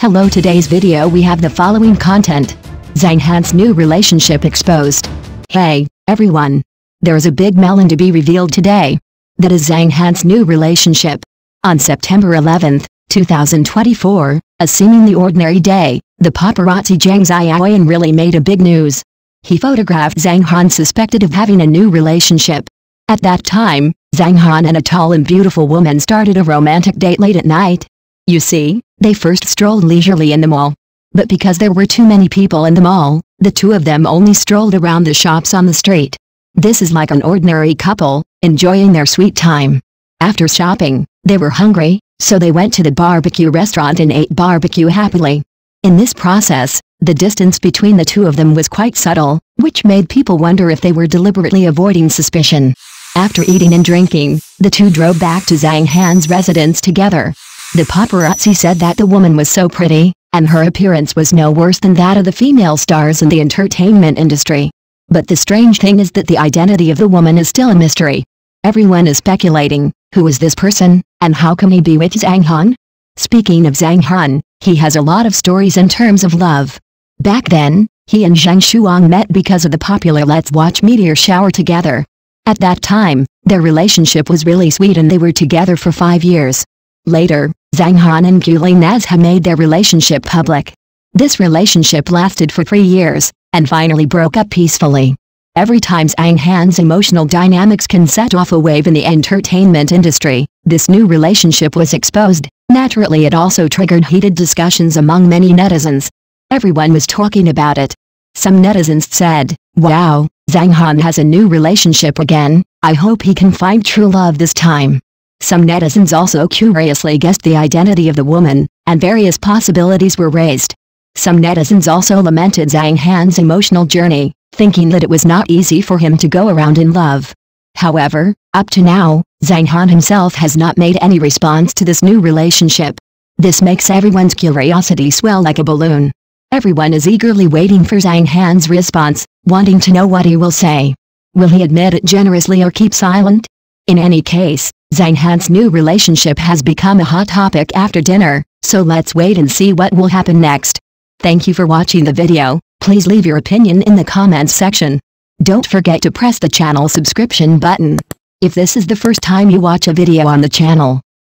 Hello today's video we have the following content. Zhang Han's new relationship exposed. Hey, everyone. There is a big melon to be revealed today. That is Zhang Han's new relationship. On September 11, 2024, a seemingly ordinary day, the paparazzi Zhang Xiaoyan really made a big news. He photographed Zhang Han suspected of having a new relationship. At that time, Zhang Han and a tall and beautiful woman started a romantic date late at night. You see, they first strolled leisurely in the mall. But because there were too many people in the mall, the two of them only strolled around the shops on the street. This is like an ordinary couple, enjoying their sweet time. After shopping, they were hungry, so they went to the barbecue restaurant and ate barbecue happily. In this process, the distance between the two of them was quite subtle, which made people wonder if they were deliberately avoiding suspicion. After eating and drinking, the two drove back to Zhang Han's residence together. The paparazzi said that the woman was so pretty, and her appearance was no worse than that of the female stars in the entertainment industry. But the strange thing is that the identity of the woman is still a mystery. Everyone is speculating, who is this person, and how can he be with Zhang Han? Speaking of Zhang Han, he has a lot of stories in terms of love. Back then, he and Zheng Shuang met because of the popular Let's Watch Meteor Shower together. At that time, their relationship was really sweet and they were together for five years. Later, Zhang Han and Guli Nazha made their relationship public. This relationship lasted for three years, and finally broke up peacefully. Every time Zhang Han's emotional dynamics can set off a wave in the entertainment industry, this new relationship was exposed. Naturally it also triggered heated discussions among many netizens. Everyone was talking about it. Some netizens said, wow, Zhang Han has a new relationship again, I hope he can find true love this time. Some netizens also curiously guessed the identity of the woman, and various possibilities were raised. Some netizens also lamented Zhang Han's emotional journey, thinking that it was not easy for him to go around in love. However, up to now, Zhang Han himself has not made any response to this new relationship. This makes everyone's curiosity swell like a balloon. Everyone is eagerly waiting for Zhang Han's response, wanting to know what he will say. Will he admit it generously or keep silent? In any case, Zhang Han's new relationship has become a hot topic after dinner, so let's wait and see what will happen next. Thank you for watching the video, please leave your opinion in the comments section. Don't forget to press the channel subscription button. If this is the first time you watch a video on the channel,